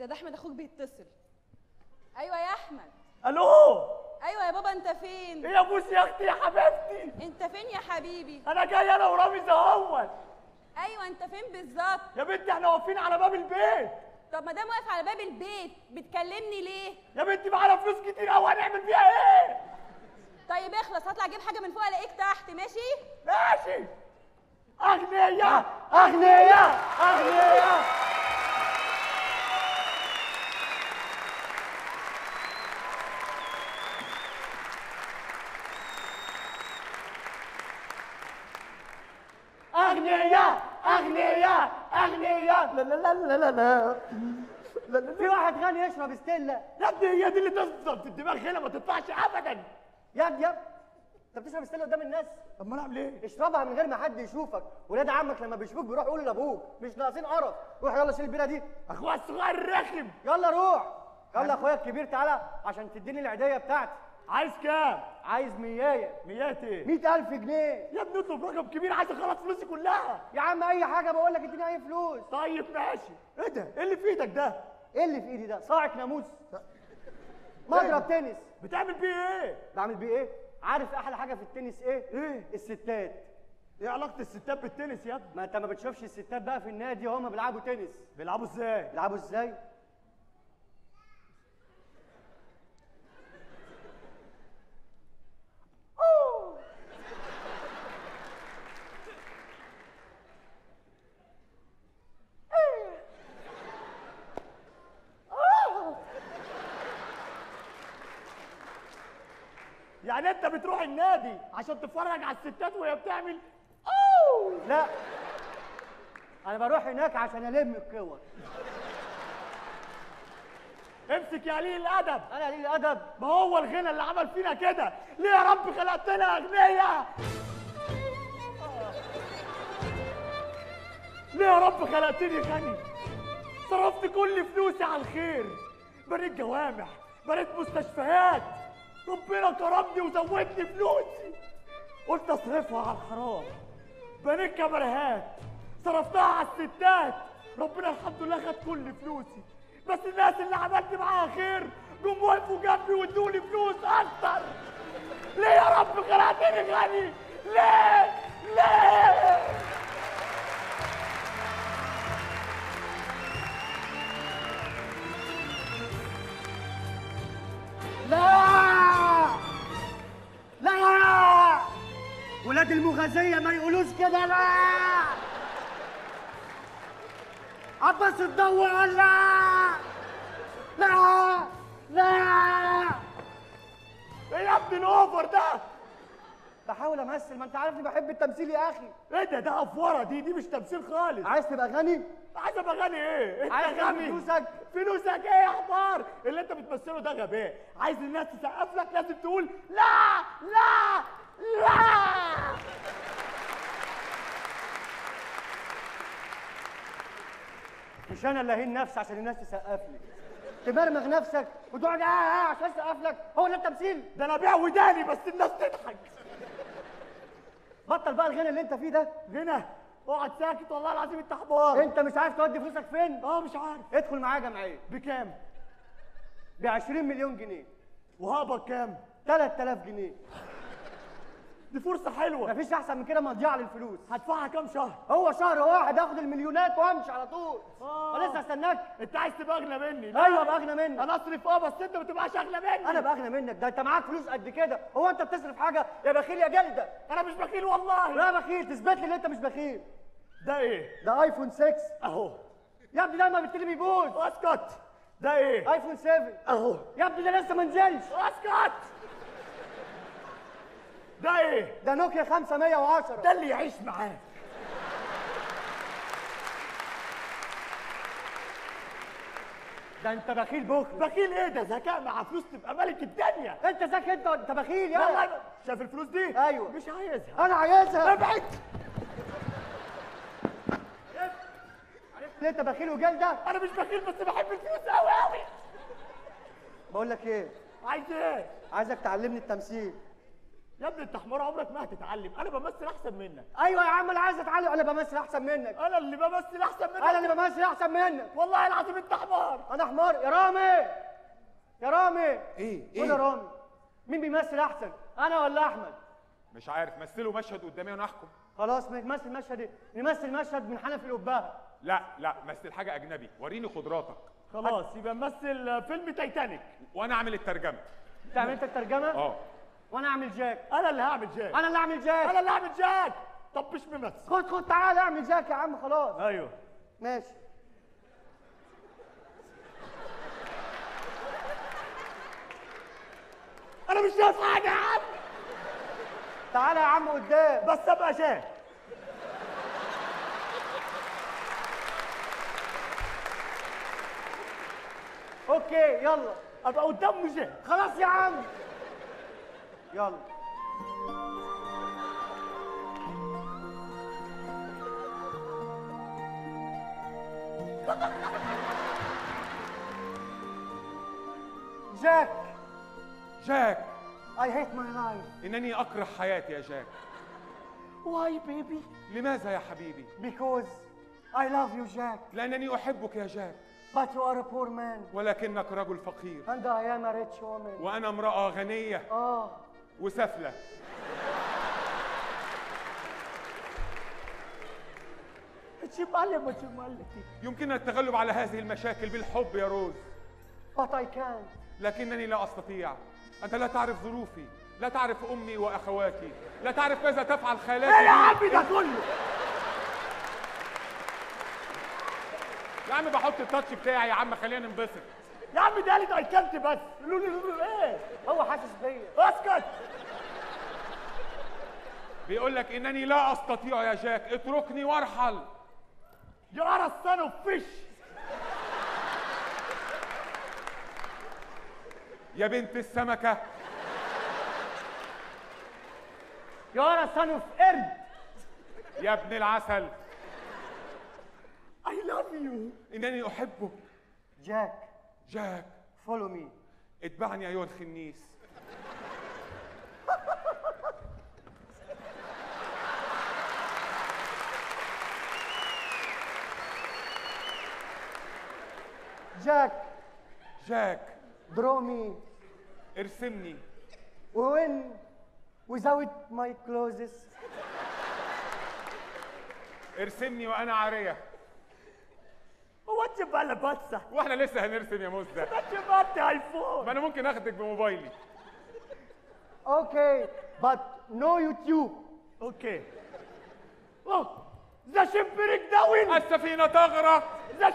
ده ده أحمد أخوك بيتصل. أيوه يا أحمد. ألو؟ أيوه يا بابا أنت فين؟ إيه يا بوسي يا أختي يا حبيبتي؟ أنت فين يا حبيبي؟ أنا جاي أنا ورامز اهوت أيوه أنت فين بالظبط؟ يا بنتي إحنا واقفين على باب البيت. طب ما دام واقف على باب البيت بتكلمني ليه؟ يا بنتي معانا فلوس كتير قوي هنعمل فيها إيه؟ طيب اخلص هطلع أجيب حاجة من فوق ألاقيك تحت ماشي؟ ماشي. اغنياء اغنياء اغنياء لا لا لا لا لا لا. في واحد غني يشرب ستيلا. يا ابني هي دي اللي تظبط في الدماغ هنا ما تطلعش ابدا. يا ابني انت بتشرب ستيلا قدام الناس؟ طب ما أنا أعمل إيه؟ اشربها من غير ما حد يشوفك. ولاد عمك لما بيشوفوك بيروحوا يقولوا لأبوك مش ناقصين قرف. روح يلا شيل البيرة دي. أخويا الصغير رخم يلا روح. يلا أخويا الكبير تعالى عشان تديني العيدية بتاعتي. عايز كام؟ عايز ميايه ميات إيه؟ 100000 جنيه يا ابني اطلب رقم كبير عايز اخلص فلوسي كلها يا عم أي حاجة بقول لك اديني أي فلوس طيب ماشي إيه ده؟ إيه اللي في إيدك ده؟ إيه اللي في إيدي ده صاعق ناموس مضرب تنس بتعمل بيه إيه؟ بعمل بيه إيه عارف أحلى حاجة في التنس إيه إيه؟ الستات إيه علاقة الستات بالتنس يا ابني؟ ما أنت ما بتشوفش الستات بقى في النادي وهم بيلعبوا تنس بيلعبوا إزاي؟ بيلعبوا إزاي يعني انت بتروح النادي عشان تتفرج على الستات وهي بتعمل أوه! لا. أنا بروح هناك عشان الم الكور. امسك يا قليل الادب. أنا قليل الأدب. ما هو الغنى اللي عمل فينا كده. ليه يا رب خلقتنا اغنياء ليه يا رب خلقتني غني؟ صرفت كل فلوسي على الخير. بنيت جوامع بنيت مستشفيات. ربنا كرمني وزودني فلوسي. قلت اصرفها على الحرام. بنيت كاميرات صرفتها على الستات. ربنا الحمد لله خد كل فلوسي. بس الناس اللي عملت معاها خير جم وقفوا جنبي وادوني فلوس أكتر. ليه يا رب خلقتني غني؟ ليه؟ ليه؟ ولاد المغازية ما يقولوش كده لا. عباس الضوء لا. لا لا. إيه يا ابني الأوفر ده؟ بحاول أمثل ما أنت عارفني بحب التمثيل يا أخي. إيه ده؟ ده أفورة دي دي مش تمثيل خالص. عايز تبقى غني؟ عايز أبقى غني إيه؟ أنت عايز غبي فلوسك؟ فلوسك إيه يا حمار اللي أنت بتمثله ده غباء. عايز الناس تسقف لك؟ لازم تقول لا لا لا. مش أنا اللي أهين نفسي عشان الناس تسقف لي تمرمغ نفسك وتقعد آه آه عشان تسقف لك. هو ده التمثيل ده أنا أبيع وداني بس الناس تضحك. بطل بقى الغنى اللي أنت فيه ده. غنى؟ اقعد ساكت والله العظيم أنت حمار. أنت مش عارف تودي فلوسك فين؟ آه مش عارف. ادخل معايا جمعيه بكام؟ ب 20 مليون جنيه. وهقبض كام؟ 3000 جنيه. دي فرصة حلوة. مفيش أحسن من كده مضيعة للفلوس. هدفعها كام شهر؟ هو شهر واحد آخد المليونات وأمشي على طول. آه. ولسه استناك انت عايز تبقى أغنى مني. لا. أيوه باغنى منك. أنا أصرف آه بس أنت ما تبقاش أغنى مني. أنا باغنى منك. ده أنت معاك فلوس قد كده. هو أنت بتصرف حاجة؟ يا بخيل يا جلدة. أنا مش بخيل والله. لا بخيل تثبت لي إن أنت مش بخيل. ده إيه؟ ده آيفون 6 أهو. يا ابني ده ما بالتلي بيبوظ. أسكت. ده إيه؟ آيفون 7 أهو. يا ابني ده لسه ما نزلش. أسكت. ده إيه؟ ده نوكيا 510 ده اللي يعيش معاه ده انت بخيل بخل بخيل إيه؟ ده ذكاء مع فلوس تبقى ملك الدنيا. انت ذكي انت انت بخيل والله شايف الفلوس دي؟ أيوه. مش عايزها. أنا عايزها. ابعد ليه انت بخيل وجلده أنا مش بخيل بس بحب الفلوس قوي قوي بقول لك إيه؟ عايز إيه؟ عايزك تعلمني التمثيل. يا ابني انت حمار عمرك ما هتتعلم. أنا بمثل أحسن منك. أيوه يا عم أنا عايز أتعلم. أنا بمثل أحسن منك. أنا اللي بمثل أحسن منك. أنا اللي بمثل أحسن منك. والله العظيم انت حمار أنا حمار يا رامي. يا رامي. إيه؟ قول يا رامي. مين بيمثل أحسن؟ أنا ولا أحمد؟ مش عارف. مثلوا مشهد قدامي وأنا أحكم. خلاص نمثل مشهد إيه؟ نمثل مشهد من حنفي القبهة. لا لا. مثل حاجة أجنبي. وريني قدراتك. خلاص يبقى نمثل فيلم تايتانيك. وأنا أعمل الترجمة. تعمل أنت الترجمة؟ آه. وأنا اعمل جاك. أنا اللي هعمل جاك. أنا اللي اعمل جاك. أنا اللي هعمل جاك. طب مش ممثل. خد خد تعالى اعمل جاك يا عم خلاص. أيوه. ماشي. أنا مش شايف حاجة يا عم. تعالى يا عم قدام. بس ابقى شايف. أوكي يلا. ابقى قدام مش خلاص يا عم. يلا. جاك. جاك. I hate my life. إنني أكره حياتي يا جاك. Why baby? لماذا يا حبيبي؟ Because I love you Jack. لأنني أحبك يا جاك. But you are a poor man. ولكنك رجل فقير. And I am a rich woman. وأنا امرأة غنية. آه وسفلة. يمكننا التغلب على هذه المشاكل بالحب يا روز. but I can't لكنني لا أستطيع. أنت لا تعرف ظروفي لا تعرف أمي وأخواتي لا تعرف ماذا تفعل خالاتي. إيه يا بيه. عم ده كله. يا عم بحط ال touch بتاعي يا عم خلينا ننبسط. يا عم ده قالت ايكلت بس. لو- لو- لو- إيه؟ هو حاسس بيا. اسكت. بيقول لك إنني لا أستطيع يا جاك اتركني وارحل. son of fish يا بنت السمكة. son of قرد. يا ابن العسل. I love you. إنني أحبك. جاك. جاك follow me. اتبعني ايها الخنيس جاك جاك me. ارسمني. When without my clothes. ارسمني وأنا عارية. هو انت بقى لبسه وإحنا لسه هنرسم يا مزة بقى انت ايفون ما أنا ممكن اخدك بموبايلي. Okay but no YouTube. أوكي اوه ذا شمبريك داون السفينة تغرق. ذا